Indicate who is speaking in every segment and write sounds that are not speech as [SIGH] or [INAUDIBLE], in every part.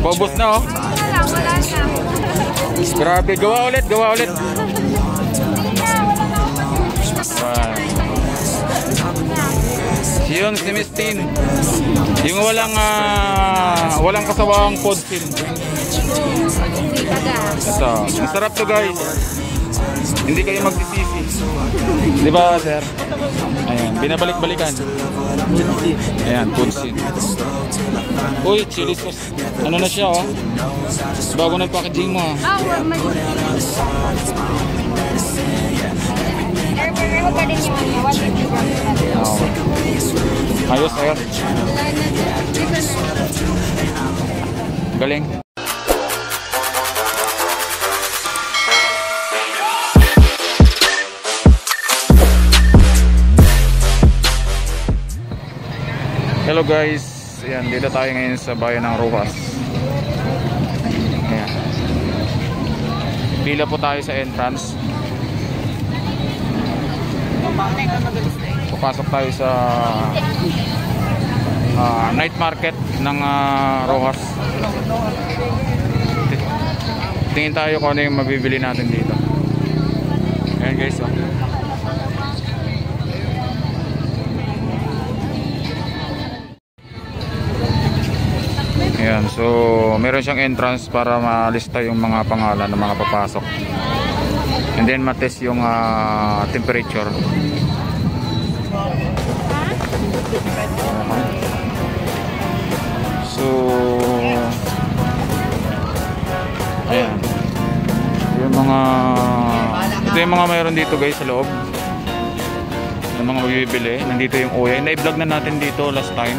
Speaker 1: Paubos na oh.
Speaker 2: Wala, wala na.
Speaker 1: Grabe, gawa ulit, gawa ulit. Yun, si Miss Tin. Yung walang, ah, walang kasawang podsin. Ito, masarap to guys. Hindi kayo magsisisi. Di ba, sir? Binabalik-balikan. Ayan, podsin. Uy, chili sauce. Ano na siya, oh? Bago na packaging mo, ah.
Speaker 2: Ah, wala may
Speaker 1: Hello guys. Ayan, dito tayo ngayon sa bayan ng Rojas. Ayan. Pila po tayo sa entrance. Papasok tayo sa ah, night market ng ah, Rojas. Ti- Tingin tayo kung ano yung mabibili natin dito. Ayan guys, oh. Ayan, so meron siyang entrance para malista yung mga pangalan ng mga papasok. And then matest yung ah, temperature. So Ayan. Yung mga ito yung mga mayroon dito guys sa loob. Yung mga mabibili. Nandito yung oyay. Na-vlog na natin dito last time.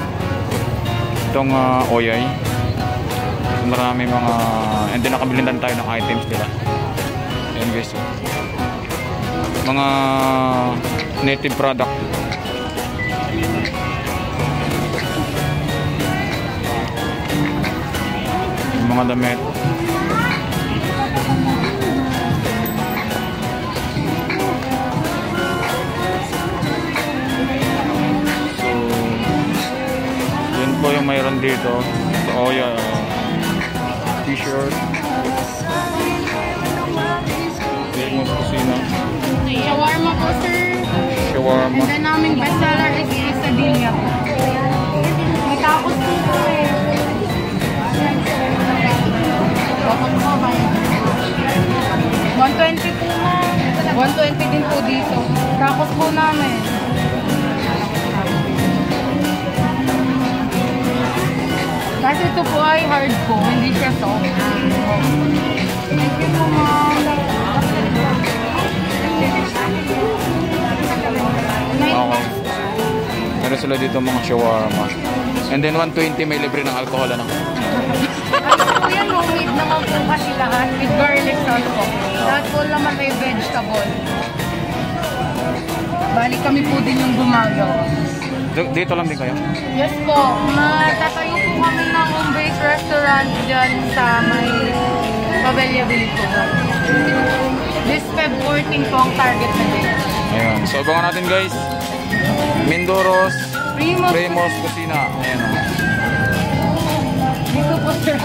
Speaker 1: Itong ah, oyay. Marami mga and then nakabili na tayo ng items nila. Ayan guys. Mga native product. Yung mga damit. So, yun po yung mayroon dito. So, oh yeah. T-shirt. Famous kusina.
Speaker 2: Shawarma po, sir.
Speaker 1: Shawarma.
Speaker 2: Then naming bestseller is quesadilla po. May tacos po po eh. Bakit po ba? 120 po ma'am. 120 din po dito. Tacos po namin. Kasi ito po ay hard po, hindi siya soft. Thank you po ma'am.
Speaker 1: Okay. Meron sila dito mga shawarma. And then 120 may libre ng alcohol ano.
Speaker 2: Ano yan, homemade naman po kasi lahat with garlic sauce po. Lahat po naman ay vegetable. Bali kami po din yung gumagawa.
Speaker 1: Dito lang din kayo.
Speaker 2: Yes po, matatayo po kami ng home-based restaurant dyan sa may Pavella Village po. This Feb 14 po ang target na din.
Speaker 1: Ayan. So abangan natin guys. Mindoros
Speaker 2: Primo,
Speaker 1: Primos Kusina. Ayan.
Speaker 2: dito po sir.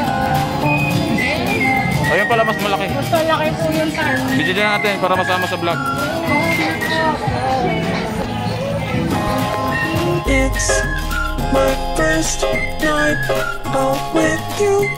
Speaker 1: Ayun pala mas malaki.
Speaker 2: Mas malaki po yun sir.
Speaker 1: Na natin para masama sa vlog.
Speaker 3: It's my first night out with you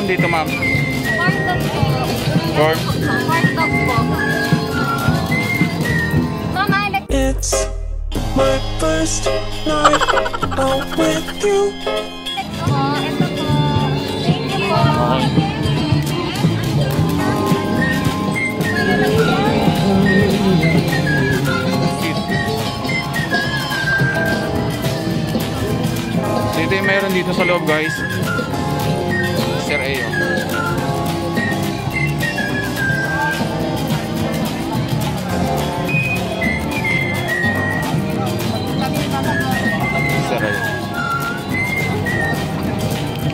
Speaker 1: meron dito, ma'am?
Speaker 2: Corn dog po.
Speaker 1: Corn?
Speaker 2: Corn dog po.
Speaker 4: It's my first night out with you.
Speaker 2: po. Ito po. Thank you po.
Speaker 1: Ito yung meron dito sa loob guys. Ayo.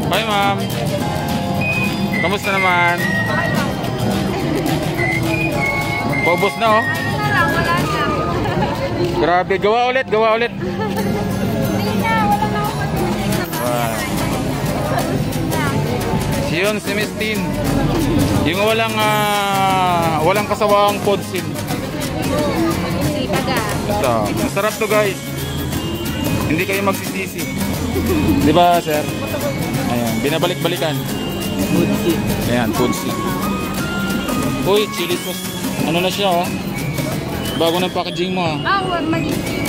Speaker 1: Hi ma'am. Kamusta naman? Paubos na oh. Grabe, gawa ulit, gawa ulit. Wow. Yun, si Miss Tin. Yung walang ah, walang kasawang podsin.
Speaker 2: Si Taga.
Speaker 1: Ito, masarap to guys. Hindi kayo magsisisi. Di ba, sir? Ayan, binabalik-balikan. Ayan, podsin. Uy, chili sauce. Ano na siya, oh? Bago ng packaging mo, ah.
Speaker 2: Ah, huwag mag-isip.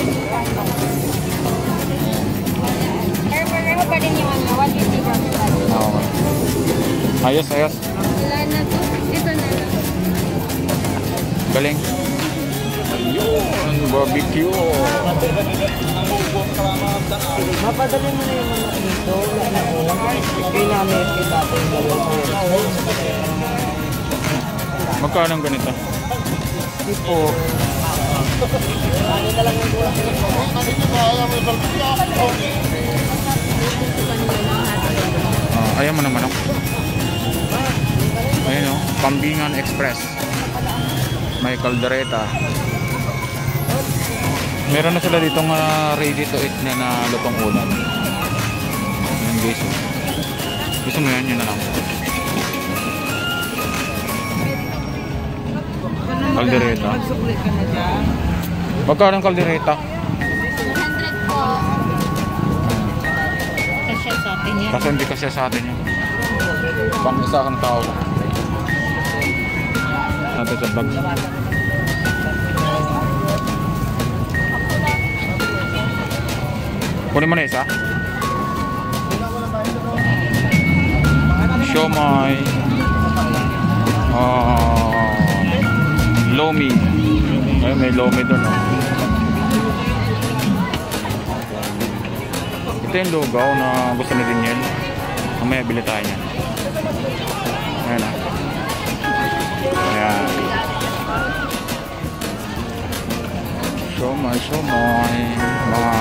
Speaker 2: Pero pareho pa rin yung ano, 150 grams.
Speaker 1: Ah, Okay. Ayos, ayos.
Speaker 2: Wala na to. Ito na lang.
Speaker 1: Galing. Ayun, barbecue.
Speaker 5: Mapadali mo na yung mga dito. Na oh. Ginamit kita ito yung gawin
Speaker 1: Magkano ang ganito?
Speaker 5: Hindi po.
Speaker 1: Ah, ayan mo naman ako. Pambingan Express. May kaldereta. Meron na sila ditong ah, ready to eat na na lutong ulam. Ayan guys. Gusto mo yan, yun na lang. Kaldereta. Magkano ang kaldereta?
Speaker 2: 200 po. Kasi sa atin yan.
Speaker 1: Kasi hindi kasi sa atin yun. Pang isa kang tao lang. Natin sa vlog. Kunin mo na isa. Siomay. Ah, lomi. Ay, may lomi doon. Oh. Ito yung lugaw na gusto ni Daniel. Mamaya bili tayo niyan. Ayan ah. Ayan. Siomay, siomay. Mga...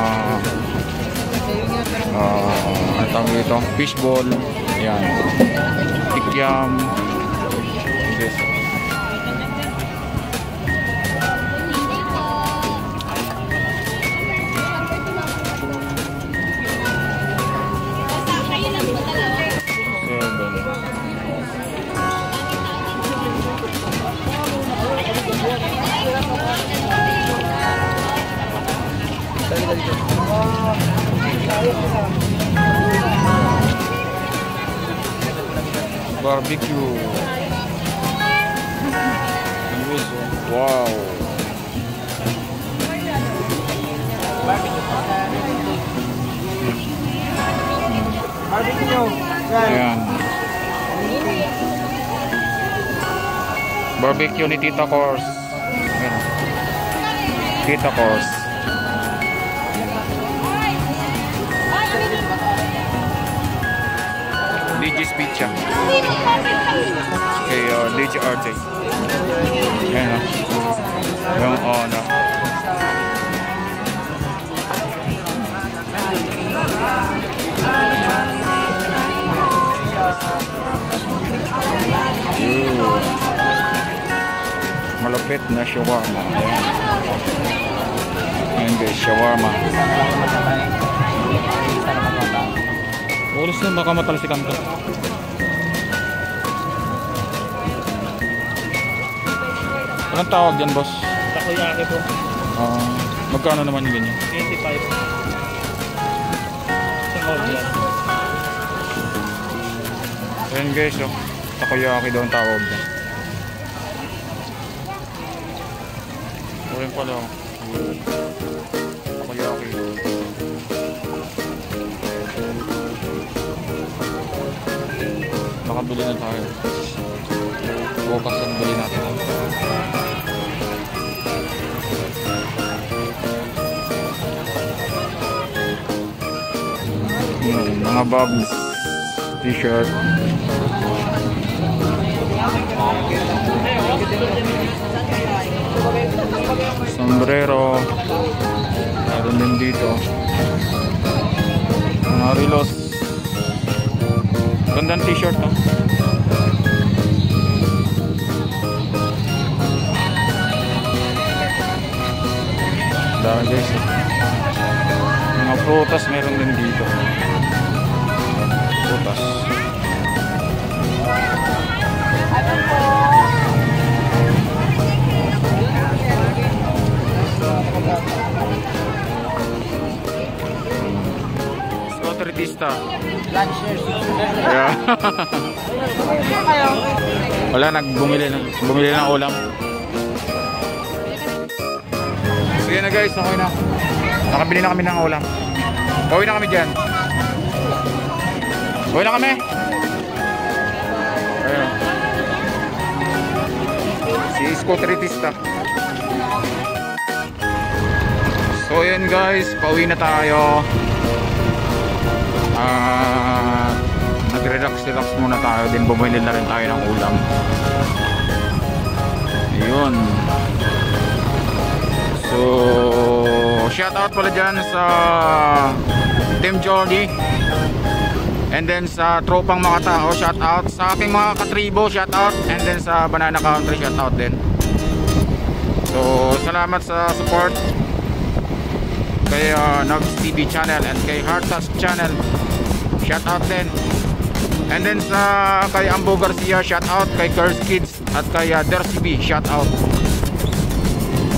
Speaker 1: Ah, ano tawag dito? Fishball. Ayan. Kikiam. Yes. Barbecue. Wow.
Speaker 5: Barbecue.
Speaker 1: Ayan. Barbecue ni Tita Cors. Ayan. Tita Cors. DJ's Pizza. Kay uh, DJ RJ. Ayan o. Yung ono. Yun. Malupit na shawarma. Ayan. Ayan guys, shawarma. Oras na baka matalsikan ka. Anong tawag dyan, boss?
Speaker 5: Takoyaki po.
Speaker 1: Ah, magkano naman yung ganyan?
Speaker 5: 25. Sa Korean.
Speaker 1: Ayan guys, oh. Takoyaki daw ang tawag na. Ayan pala, oh. Takoyaki. Nakabili na tayo. Bukas ang bili natin. Yun, mga bobs. T-shirt. Sombrero. Meron din dito. Mga relos. Gandang t-shirt to. Dami guys. Mga prutas meron din dito. Prutas. Scotteritista. Yeah. [LAUGHS] Wala, nagbumili ng, bumili ng ulam. Sige na guys, okay na. Nakabili na kami ng ulam. Gawin na kami dyan. Gawin na kami. Ayun. Si scooteritista. So yun guys, pauwi na tayo. Ah, nag-relax-relax muna tayo. Din bumili na rin tayo ng ulam. Yun. So, shout out pala dyan sa Team Jordy. And then sa tropang mga tao, shout out. Sa aking mga katribo, shout out. And then sa Banana Country, shout out din. So, salamat sa support kay uh, Nubs TV channel and kay Heart Touch channel. Shout out din. And then sa kay Ambo Garcia, shout out kay Curse Kids at kay uh, Dercy B, shout out.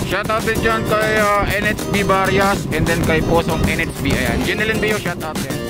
Speaker 1: Shout out din dyan kay uh, NHB Barrias and then kay Posong NHB. Ayan, Jeneline Bio, shout out din.